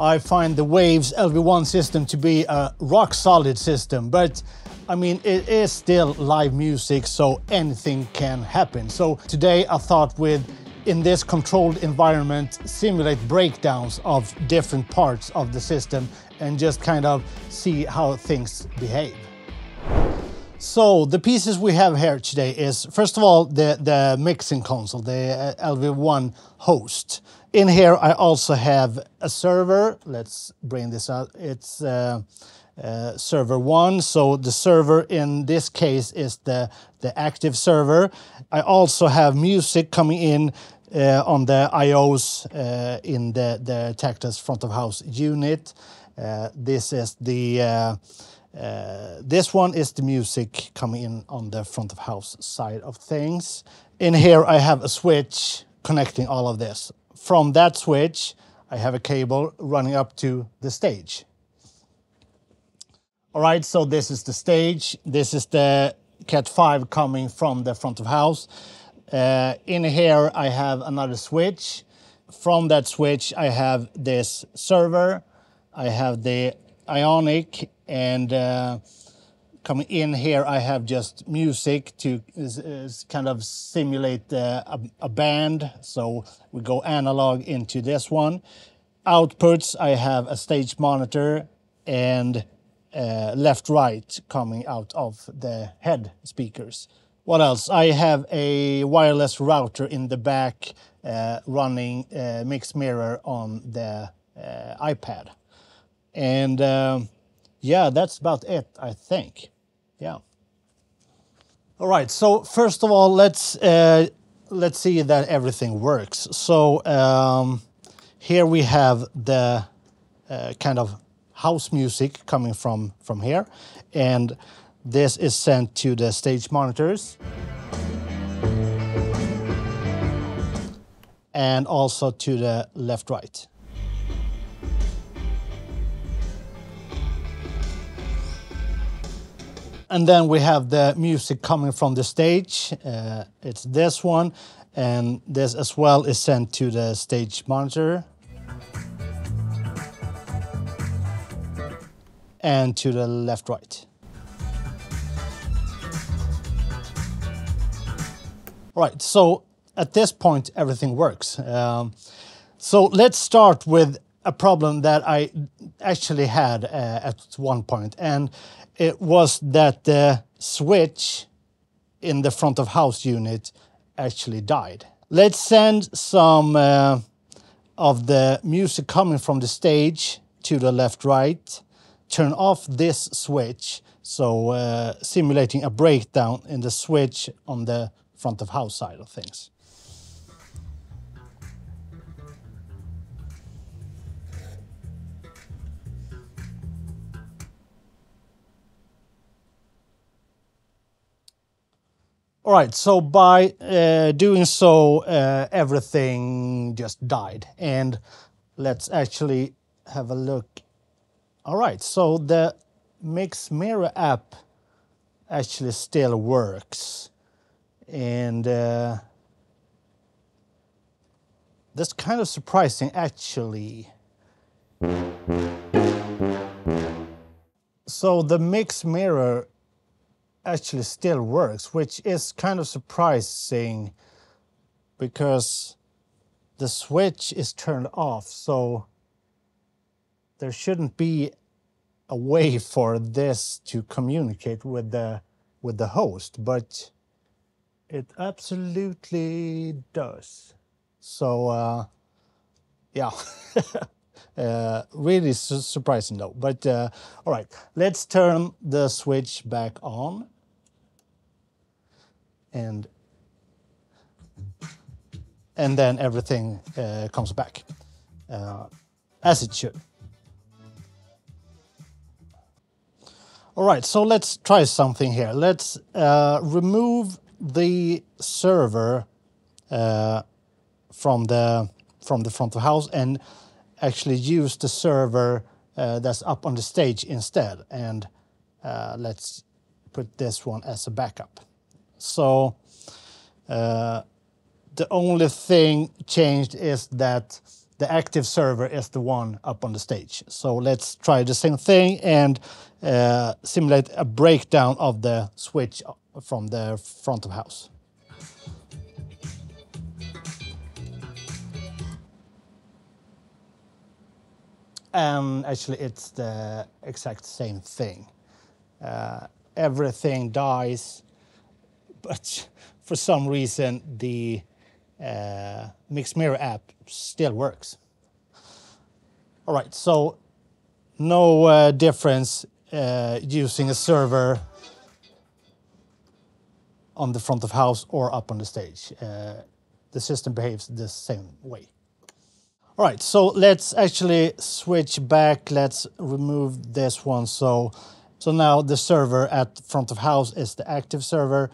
I find the Waves LV1 system to be a rock solid system, but I mean, it is still live music, so anything can happen. So today I thought with in this controlled environment, simulate breakdowns of different parts of the system and just kind of see how things behave. So the pieces we have here today is, first of all, the, the mixing console, the uh, LV1 host. In here, I also have a server. Let's bring this out. It's uh, uh, server one. So the server in this case is the, the active server. I also have music coming in uh, on the IOs uh, in the, the Tactus front of house unit. Uh, this is the uh, this one is the music coming in on the front of house side of things. In here I have a switch connecting all of this. From that switch I have a cable running up to the stage. All right, so this is the stage. This is the Cat 5 coming from the front of house. Uh, in here I have another switch. From that switch I have this server. I have the Ionic and uh, coming in here I have just music to is, is kind of simulate uh, a, a, band. So we go analog into this one. Outputs I have a stage monitor and uh, left right coming out of the head speakers. What else? I have a wireless router in the back uh, running uh, mix mirror on the uh, iPad. And um, yeah, that's about it, I think. Yeah. All right. So first of all, let's uh, let's see that everything works. So um, here we have the uh, kind of house music coming from from here, and this is sent to the stage monitors. And also to the left right. And then we have the music coming from the stage. Uh, it's this one, and this as well is sent to the stage monitor. And to the left right. Right, so at this point everything works. Um, so let's start with a problem that I actually had uh, at one point, and it was that the switch in the front of house unit actually died. Let's send some uh, of the music coming from the stage to the left right, turn off this switch, so uh, simulating a breakdown in the switch on the front of house side of things. All right, so by uh, doing so, uh, everything just died. And let's actually have a look. All right, so the Mix Mirror app actually still works. And uh, that's kind of surprising, actually. So the Mix Mirror actually still works, which is kind of surprising because the switch is turned off, so there shouldn't be a way for this to communicate with the with the host, but it absolutely does. So uh, yeah. Uh, really su surprising though. But uh, all right, let's turn the switch back on. And and then everything uh, comes back uh, as it should. All right, so let's try something here. Let's uh, remove the server uh, from the from the front of house and actually use the server uh, that's up on the stage instead. And uh, let's put this one as a backup. So uh, the only thing changed is that the active server is the one up on the stage. So let's try the same thing and uh, simulate a breakdown of the switch from the front of house. And actually it's the exact same thing. Uh, everything dies, but for some reason the uh, Mixmirror app still works. All right, so no uh, difference uh, using a server on the front of house or up on the stage. Uh, the system behaves the same way. All right, so let's actually switch back. Let's remove this one. So, so now the server at front of house is the active server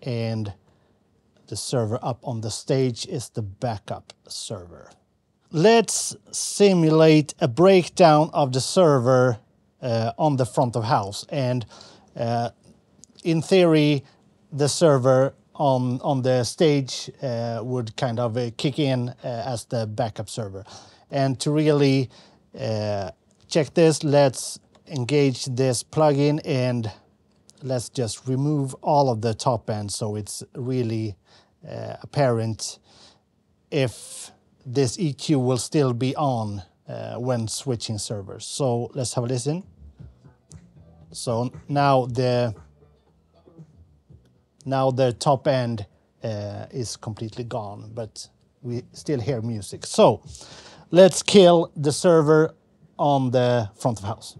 and the server up on the stage is the backup server. Let's simulate a breakdown of the server uh, on the front of house. And uh, in theory, the server on, on the stage uh, would kind of uh, kick in uh, as the backup server. And to really uh, check this, let's engage this plugin and let's just remove all of the top end so it's really uh, apparent if this EQ will still be on when switching servers. So let's have a listen. So now the now the top end uh, is completely gone, but we still hear music. So let's kill the server on the front of house.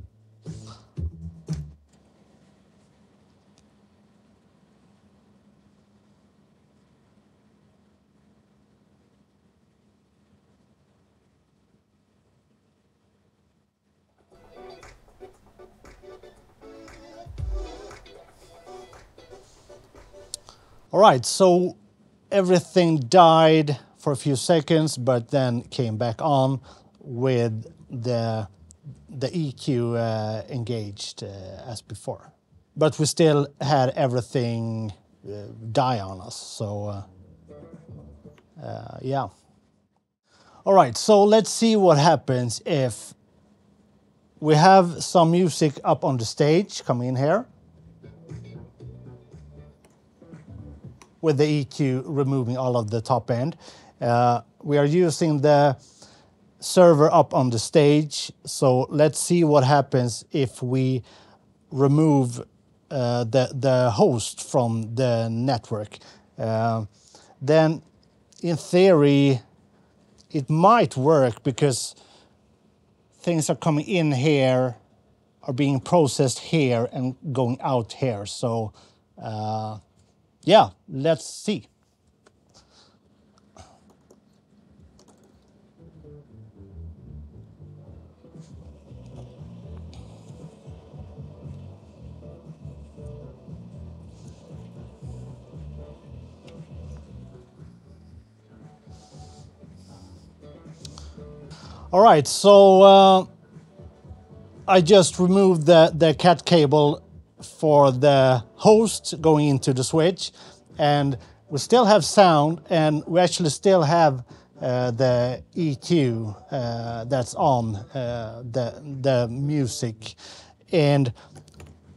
All right, so everything died for a few seconds, but then came back on with the the EQ uh, engaged uh, as before. But we still had everything uh, die on us, so uh, uh, yeah. All right, so let's see what happens if we have some music up on the stage coming in here. With the EQ removing all of the top end. Uh, we are using the server up on the stage. So let's see what happens if we remove uh, the, the host from the network. Uh, then in theory, it might work because things are coming in here, are being processed here and going out here. So uh, yeah, let's see. All right, so uh, I just removed the, the cat cable for the host going into the switch and we still have sound and we actually still have uh, the EQ uh, that's on uh, the the music. And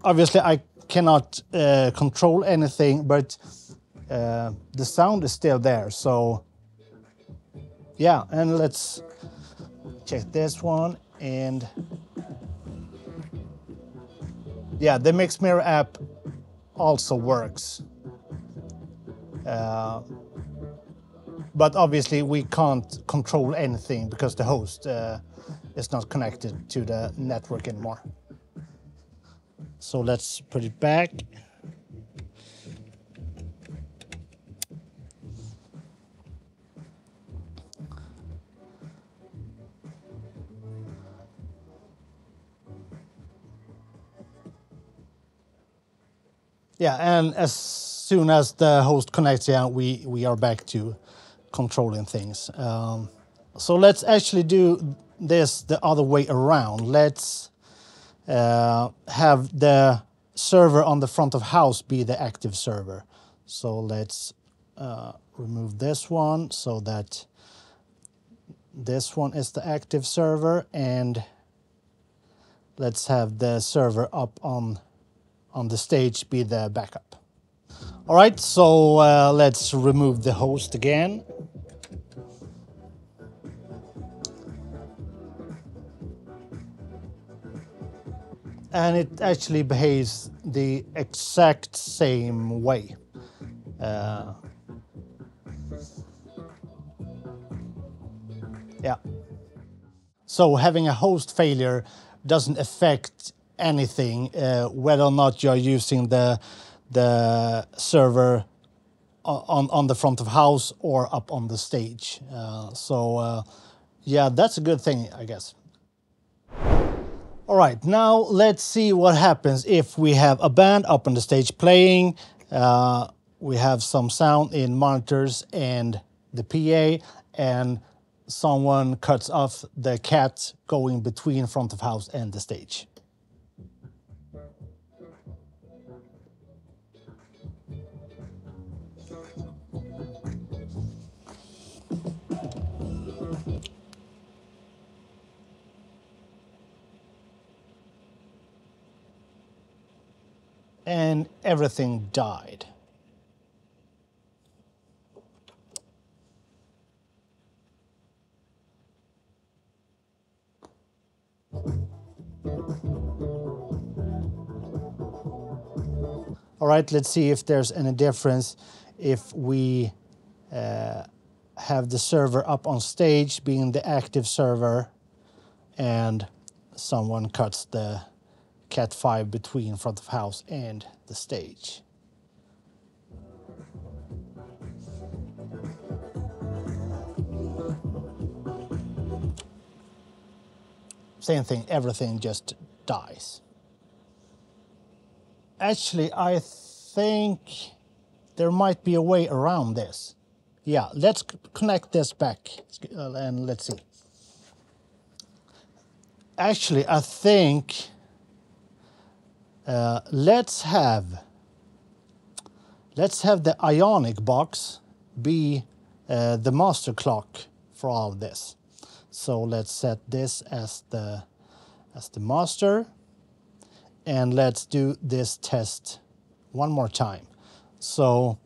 obviously I cannot uh, control anything but uh, the sound is still there. So yeah and let's check this one and yeah, the Mixmirror app also works. Uh, but obviously we can't control anything because the host uh, is not connected to the network anymore. So let's put it back. Yeah, and as soon as the host connects, yeah, we, we are back to controlling things. Um, so let's actually do this the other way around. Let's uh, have the server on the front of house be the active server. So let's uh, remove this one so that this one is the active server and let's have the server up on on the stage be the backup. All right, so uh, let's remove the host again. And it actually behaves the exact same way. Uh, yeah. So having a host failure doesn't affect anything, uh, whether or not you're using the the server on on the front of house or up on the stage. Uh, so uh, yeah, that's a good thing, I guess. All right, now let's see what happens if we have a band up on the stage playing. Uh, we have some sound in monitors and the PA, and someone cuts off the cat going between front of house and the stage. And everything died. All right, let's see if there's any difference if we uh, have the server up on stage being the active server and someone cuts the Cat5 between front of house and the stage. Same thing, everything just dies. Actually, I think there might be a way around this. Yeah, let's connect this back uh, and let's see. Actually, I think uh, let's have let's have the ionic box be uh, the master clock for all of this. So let's set this as the as the master and let's do this test one more time. So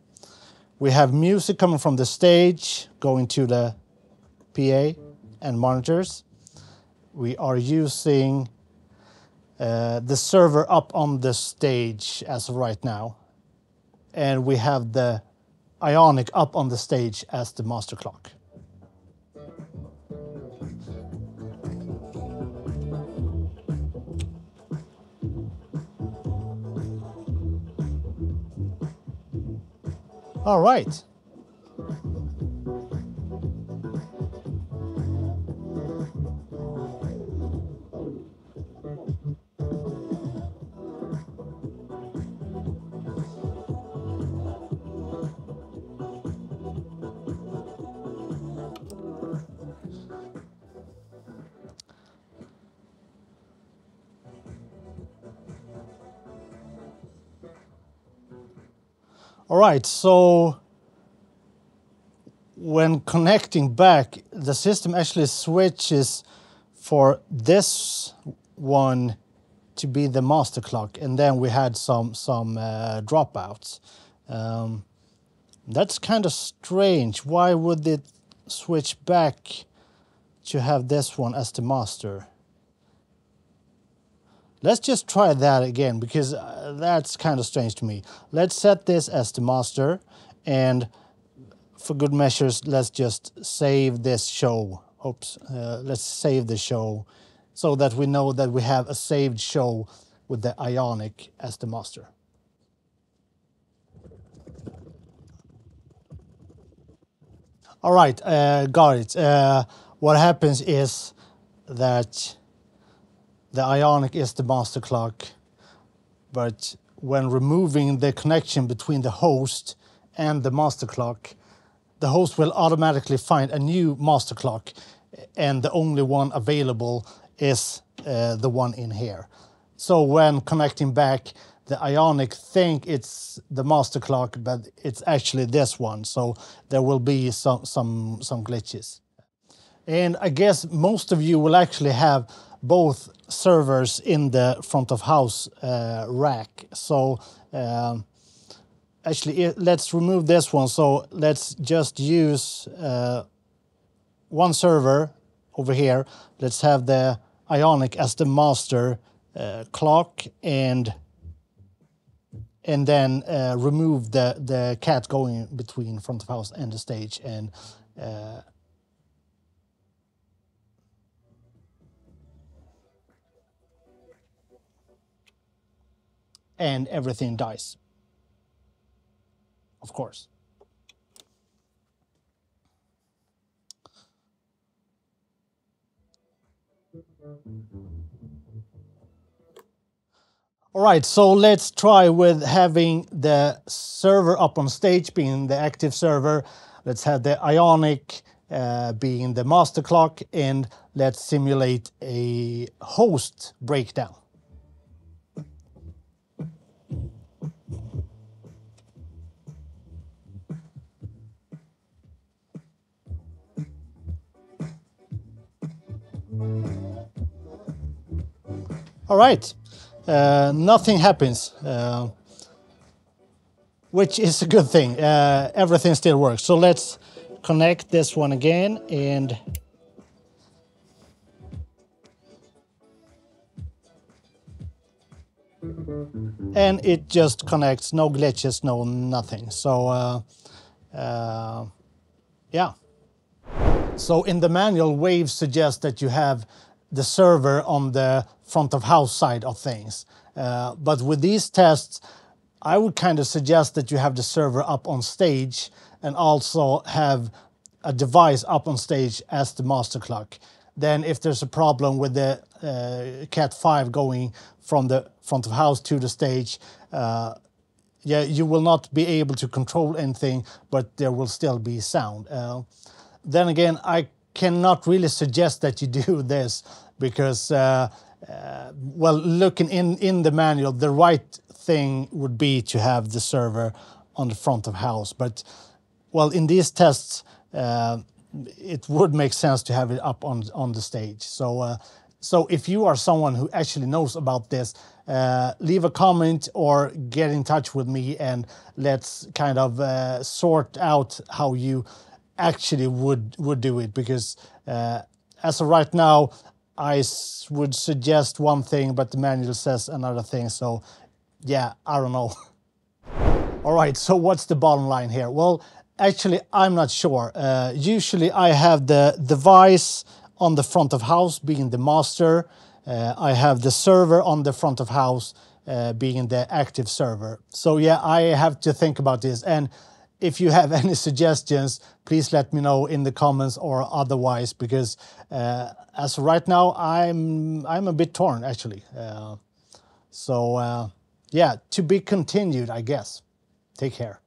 we have music coming from the stage going to the PA and monitors. We are using Uh, the server up on the stage as of right now. And we have the Ionic up on the stage as the master clock. All right. All right, so when connecting back, the system actually switches for this one to be the master clock, and then we had some some uh, dropouts. Um, that's kind of strange. Why would it switch back to have this one as the master? Let's just try that again because uh, that's kind of strange to me. Let's set this as the master and for good measures, let's just save this show. Oops, uh, let's save the show so that we know that we have a saved show with the Ionic as the master. All right, uh, got it. Uh, what happens is that the Ionic is the master clock, but when removing the connection between the host and the master clock, the host will automatically find a new master clock, and the only one available is uh, the one in here. So when connecting back, the Ionic think it's the master clock, but it's actually this one. So there will be some some some glitches. And I guess most of you will actually have both servers in the front of house uh, rack. So um, actually, let's remove this one. So let's just use uh, one server over here. Let's have the Ionic as the master uh, clock and and then uh, remove the the cat going between front of house and the stage and and everything dies. Of course. All right, so let's try with having the server up on stage being the active server. Let's have the Ionic uh, being the master clock and let's simulate a host breakdown. All right, uh, nothing happens, uh, which is a good thing. Uh, everything still works. So let's connect this one again and and it just connects, no glitches, no nothing. So uh, uh, yeah. So in the manual, Wave suggests that you have the server on the front of house side of things. Uh, but with these tests, I would kind of suggest that you have the server up on stage and also have a device up on stage as the master clock. Then if there's a problem with the uh, Cat 5 going from the front of house to the stage, uh, yeah, you will not be able to control anything, but there will still be sound. Uh, then again, I cannot really suggest that you do this because, uh, uh, well, looking in, in the manual, the right thing would be to have the server on the front of house. But, well, in these tests, uh, it would make sense to have it up on, on the stage. So, uh, so if you are someone who actually knows about this, uh, leave a comment or get in touch with me and let's kind of uh, sort out how you actually would would do it because as of right now I would suggest one thing but the manual says another thing so yeah I don't know. All right so what's the bottom line here? Well actually I'm not sure. Uh, usually I have the device on the front of house being the master. Uh, I have the server on the front of house uh, being the active server. So yeah I have to think about this and if you have any suggestions, please let me know in the comments or otherwise, because uh, as right now, I'm I'm a bit torn actually. Uh, so uh, yeah, to be continued, I guess. Take care.